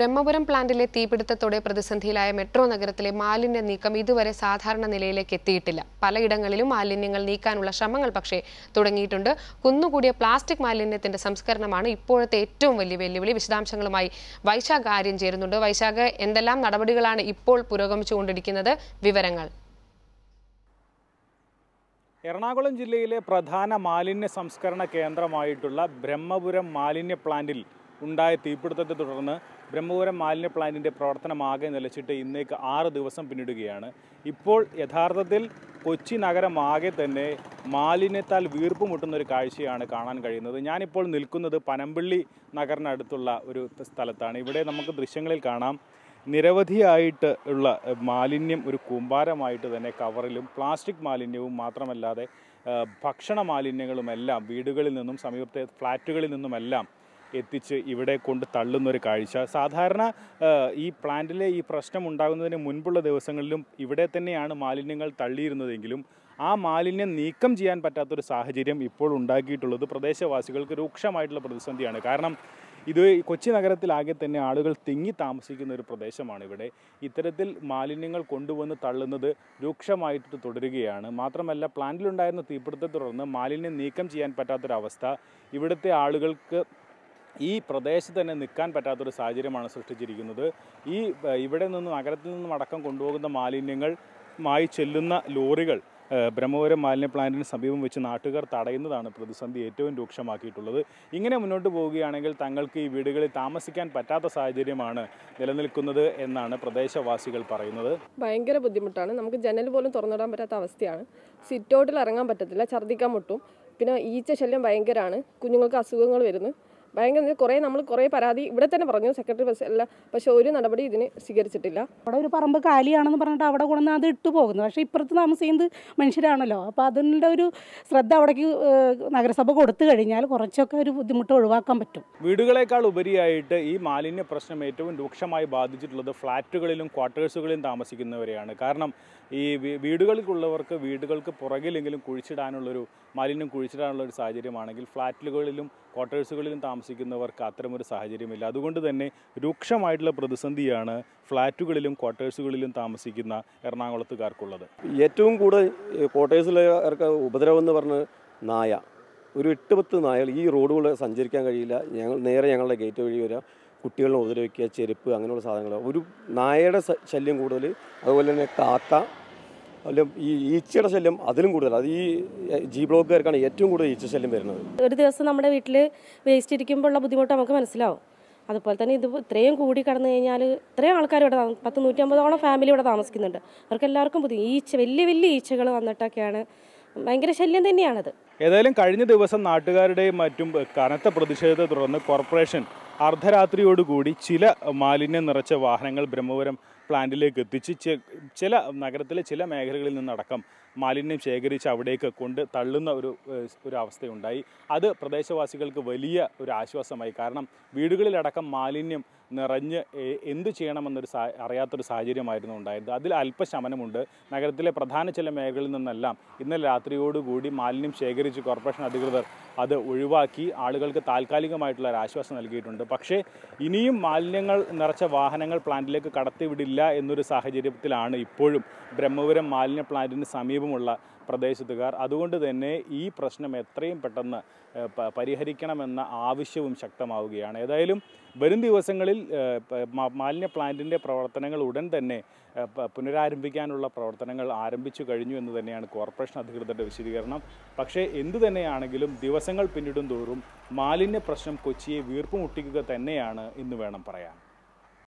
Brahmapuram പ്ലാന്റിലെ തീപിടുത്തത്തോടെ പ്രതിസന്ധിയിലായ metro നഗരത്തിലെ മാലിന്യ നീക്കം ഇതുവരെ സാധാരണ നിലയിലേക്ക് എത്തിയിട്ടില്ല. പലയിടങ്ങളിലും മാലിന്യങ്ങൾ നീക്കാനുള്ള ശ്രമങ്ങൾ പക്ഷേ തുടങ്ങിയിട്ടുണ്ട്. കുന്നുകൂടിയ പ്ലാസ്റ്റിക് മാലിന്യത്തിന്റെ സംസ്കരണമാണ് ഇപ്പോഴത്തെ ഏറ്റവും വലിയ വെല്ലുവിളി. വിശദാംശങ്ങളുമായി വൈശാഖ് ആര്യം ചേരുന്നുണ്ട്. വൈശാഖ് എന്തെല്ലാം നടപടികളാണ് ഇപ്പോൾ പുരോഗമിച്ചുകൊണ്ടിരിക്കുന്നത്? വിവരങ്ങൾ. എറണാകുളം ജില്ലയിലെ പ്രധാന മാലിന്യ സംസ്കരണ കേന്ദ്രമായിട്ടുള്ള ബ്രഹ്മപുരം മാലിന്യ പ്ലാന്റിൽ ഉണ്ടായ തീപിടുത്തത്തെ തുടർന്ന് ബ്രഹ്മപുരം മാലിന്യ പ്ലാന്റിന്റെ പ്രവർത്തനമാകെ നിലച്ചിട്ട് ഇന്നേക്ക് ആറ് ദിവസം പിന്നിടുകയാണ്. ഇപ്പോൾ യഥാർത്ഥത്തിൽ കൊച്ചി നഗരമാകെ തന്നെ മാലിന്യത്താൽ വീർപ്പുമുട്ടുന്ന ഒരു കാഴ്ചയാണ് കാണാൻ കഴിയുന്നത്. ഞാനിപ്പോൾ നിൽക്കുന്നത് പനമ്പള്ളി നഗറിനടുത്തുള്ള ഒരു സ്ഥലത്താണ്. ഇവിടെ നമുക്ക് ദൃശ്യങ്ങളിൽ കാണാം. നിരവധിയായിട്ട് ഉള്ള മാലിന്യം ഒരു കൂമ്പാരമായിട്ട് തന്നെ കവറിലും പ്ലാസ്റ്റിക് മാലിന്യവും മാത്രമല്ലാതെ ഭക്ഷണ മാലിന്യങ്ങളുമെല്ലാം വീടുകളിൽ നിന്നും സമീപത്തെ ഫ്ലാറ്റുകളിൽ നിന്നുമെല്ലാം എത്തിച്ച് ഇവിടെ കൊണ്ട് തള്ളുന്നൊരു കാഴ്ച. സാധാരണ ഈ പ്ലാന്റിലെ ഈ പ്രശ്നം ഉണ്ടാകുന്നതിന് മുൻപുള്ള ദിവസങ്ങളിലും ഇവിടെ തന്നെയാണ് മാലിന്യങ്ങൾ തള്ളിയിരുന്നതെങ്കിലും ആ മാലിന്യം നീക്കം ചെയ്യാൻ പറ്റാത്തൊരു സാഹചര്യം ഇപ്പോൾ ഉണ്ടാക്കിയിട്ടുള്ളത് പ്രദേശവാസികൾക്ക് രൂക്ഷമായിട്ടുള്ള പ്രതിസന്ധിയാണ്. കാരണം ഇത് കൊച്ചി നഗരത്തിലാകെ തന്നെ ആളുകൾ തിങ്ങി താമസിക്കുന്ന ഒരു പ്രദേശമാണ് ഇവിടെ. ഇത്തരത്തിൽ മാലിന്യങ്ങൾ കൊണ്ടുവന്ന് തള്ളുന്നത് രൂക്ഷമായിട്ട് തുടരുകയാണ്. മാത്രമല്ല പ്ലാന്റിലുണ്ടായിരുന്ന തീപിടുത്തത്തെ തുടർന്ന് മാലിന്യം നീക്കം ചെയ്യാൻ പറ്റാത്തൊരവസ്ഥ ഇവിടുത്തെ ആളുകൾക്ക് ഈ പ്രദേശത്ത് തന്നെ നിൽക്കാൻ പറ്റാത്തൊരു സാഹചര്യമാണ് സൃഷ്ടിച്ചിരിക്കുന്നത്. ഈ ഇവിടെ നിന്നും നഗരത്തിൽ നിന്നും അടക്കം കൊണ്ടുപോകുന്ന മാലിന്യങ്ങൾ മായി ചെല്ലുന്ന ലോറികൾ ബ്രഹ്മപുരം മാലിന്യ പ്ലാന്റിന് സമീപം വെച്ച് നാട്ടുകാർ തടയുന്നതാണ് പ്രതിസന്ധി ഏറ്റവും രൂക്ഷമാക്കിയിട്ടുള്ളത്. ഇങ്ങനെ മുന്നോട്ട് പോവുകയാണെങ്കിൽ തങ്ങൾക്ക് ഈ വീടുകളിൽ താമസിക്കാൻ പറ്റാത്ത സാഹചര്യമാണ് നിലനിൽക്കുന്നത് എന്നാണ് പ്രദേശവാസികൾ പറയുന്നത്. ഭയങ്കര ബുദ്ധിമുട്ടാണ്. നമുക്ക് ജനൽ പോലും തുറന്നിടാൻ പറ്റാത്ത അവസ്ഥയാണ്. സിറ്റൗട്ടിൽ ഇറങ്ങാൻ പറ്റത്തില്ല ഛർദ്ദിക്കാൻ മുട്ടും. പിന്നെ ഈച്ച ശല്യം ഭയങ്കരമാണ് കുഞ്ഞുങ്ങൾക്ക് അസുഖങ്ങൾ വരുന്നു. ഭയങ്കര കുറേ നമ്മൾ കുറേ പരാതി ഇവിടെ തന്നെ പറഞ്ഞു. സെക്രട്ടറി ബസ് അല്ല. പക്ഷേ ഒരു നടപടി ഇതിന് സ്വീകരിച്ചിട്ടില്ല. അവിടെ ഒരു പറമ്പ് കാലിയാണെന്ന് പറഞ്ഞിട്ട് അവിടെ കൊണ്ടുവന്ന് അത് ഇട്ടു പോകുന്നു. പക്ഷേ ഇപ്പുറത്ത് താമസിക്കുന്നത് മനുഷ്യരാണല്ലോ. അപ്പോൾ അതിന്റെ ഒരു ശ്രദ്ധ അവിടേക്ക് നഗരസഭ കൊടുത്തു കഴിഞ്ഞാൽ കുറച്ചൊക്കെ ഒരു ബുദ്ധിമുട്ട് ഒഴിവാക്കാൻ പറ്റും. വീടുകളെക്കാൾ ഉപരിയായിട്ട് ഈ മാലിന്യ പ്രശ്നം ഏറ്റവും രൂക്ഷമായി ബാധിച്ചിട്ടുള്ളത് ഫ്ലാറ്റുകളിലും ക്വാർട്ടേഴ്സുകളിലും താമസിക്കുന്നവരെയാണ്. കാരണം ഈ വീ- വീടുകൾക്കുള്ളവർക്ക് വീടുകൾക്ക് പുറകിലെങ്കിലും കുഴിച്ചിടാനുള്ളൊരു മാലിന്യം കുഴിച്ചിടാനുള്ള ഒരു സാഹചര്യമാണെങ്കിൽ ഫ്ലാറ്റുകളിലും ക്വാർട്ടേഴ്സുകളിലും താമസിക്കുന്നവർക്ക് അത്തരമൊരു സാഹചര്യമില്ല. അതുകൊണ്ട് തന്നെ രൂക്ഷമായിട്ടുള്ള പ്രതിസന്ധിയാണ് ഫ്ലാറ്റുകളിലും ക്വാർട്ടേഴ്സുകളിലും താമസിക്കുന്ന എറണാകുളത്തുകാർക്കുള്ളത്. ഏറ്റവും കൂടുതൽ ക്വാർട്ടേഴ്സിലേക്ക് ഉപദ്രവം എന്ന് പറഞ്ഞ് നായ. ഒരു എട്ട് പത്ത് നായകൾ ഈ റോഡുകൾ സഞ്ചരിക്കാൻ കഴിയില്ല. ഞങ്ങൾ നേരെ ഞങ്ങളുടെ ഗേറ്റ് വഴി വരിക കുട്ടികളെ ഉപദ്രവിക്കുക ചെരുപ്പ് അങ്ങനെയുള്ള സാധനങ്ങൾ. ഒരു നായയുടെ ശല്യം കൂടുതൽ. അതുപോലെ തന്നെ കാക്ക ഈ ഈച്ചയുടെ ശല്യം അതിലും കൂടുതൽ. അത് ഈ ജി ബ്ലോക്കുകാർക്കാണ് ഏറ്റവും കൂടുതൽ ഈച്ച ശല്യം വരുന്നത്. ഒരു ദിവസം നമ്മുടെ വീട്ടിൽ വേസ്റ്റ് ഇരിക്കുമ്പോഴുള്ള ബുദ്ധിമുട്ട് നമുക്ക് മനസ്സിലാവും. അതുപോലെ തന്നെ ഇത് ഇത്രയും കൂടി കടന്നു കഴിഞ്ഞാൽ ഇത്രയും ആൾക്കാർ ഇവിടെ പത്ത് നൂറ്റമ്പതോളം ഫാമിലി ഇവിടെ താമസിക്കുന്നുണ്ട്. അവർക്ക് എല്ലാവർക്കും ബുദ്ധി ഈച്ച വലിയ വലിയ ഈച്ചകൾ വന്നിട്ടൊക്കെയാണ് ഭയങ്കര ശല്യം തന്നെയാണത്. ഏതായാലും കഴിഞ്ഞ ദിവസം നാട്ടുകാരുടെയും മറ്റും കനത്ത പ്രതിഷേധത്തെ തുടർന്ന് കോർപ്പറേഷൻ അർദ്ധരാത്രിയോടുകൂടി ചില മാലിന്യം നിറച്ച വാഹനങ്ങൾ ബ്രഹ്മപുരം പ്ലാന്റിലേക്ക് എത്തിച്ച് ചില നഗരത്തിലെ ചില മേഖലകളിൽ നിന്നടക്കം മാലിന്യം ശേഖരിച്ച് അവിടേക്ക് കൊണ്ട് തള്ളുന്ന ഒരു ഒരു അവസ്ഥയുണ്ടായി. അത് പ്രദേശവാസികൾക്ക് വലിയ ഒരു ആശ്വാസമായി. കാരണം വീടുകളിലടക്കം മാലിന്യം നിറഞ്ഞ് എന്ത് ചെയ്യണമെന്നൊരു സാ അറിയാത്തൊരു സാഹചര്യമായിരുന്നു ഉണ്ടായത് അതിൽ അല്പശമനമുണ്ട്. നഗരത്തിലെ പ്രധാന ചില മേഖലകളിൽ നിന്നെല്ലാം ഇന്നലെ രാത്രിയോടുകൂടി മാലിന്യം ശേഖരിച്ച് കോർപ്പറേഷൻ അധികൃതർ അത് ഒഴിവാക്കി. ആളുകൾക്ക് താൽക്കാലികമായിട്ടുള്ള ഒരു ആശ്വാസം നൽകിയിട്ടുണ്ട്. പക്ഷേ ഇനിയും മാലിന്യങ്ങൾ നിറച്ച വാഹനങ്ങൾ പ്ലാന്റിലേക്ക് കടത്തിവിടില്ല എന്നൊരു സാഹചര്യത്തിലാണ് ഇപ്പോഴും ബ്രഹ്മപുരം മാലിന്യ പ്ലാന്റിന് സമീപമുള്ള പ്രദേശത്തുകാർ. അതുകൊണ്ട് തന്നെ ഈ പ്രശ്നം എത്രയും പെട്ടെന്ന് പരിഹരിക്കണമെന്ന ആവശ്യവും ശക്തമാവുകയാണ്. ഏതായാലും വരും ദിവസങ്ങളിൽ മാലിന്യ പ്ലാന്റിന്റെ പ്രവർത്തനങ്ങൾ ഉടൻ തന്നെ പുനരാരംഭിക്കാനുള്ള പ്രവർത്തനങ്ങൾ ആരംഭിച്ചു കഴിഞ്ഞു എന്ന് തന്നെയാണ് കോർപ്പറേഷൻ അധികൃതരുടെ വിശദീകരണം. പക്ഷേ എന്തു തന്നെയാണെങ്കിലും ദിവസങ്ങൾ പിന്നിടും തോറും മാലിന്യ പ്രശ്നം കൊച്ചിയെ വീർപ്പുമുട്ടിക്കുക തന്നെയാണ് എന്ന് വേണം പറയാൻ.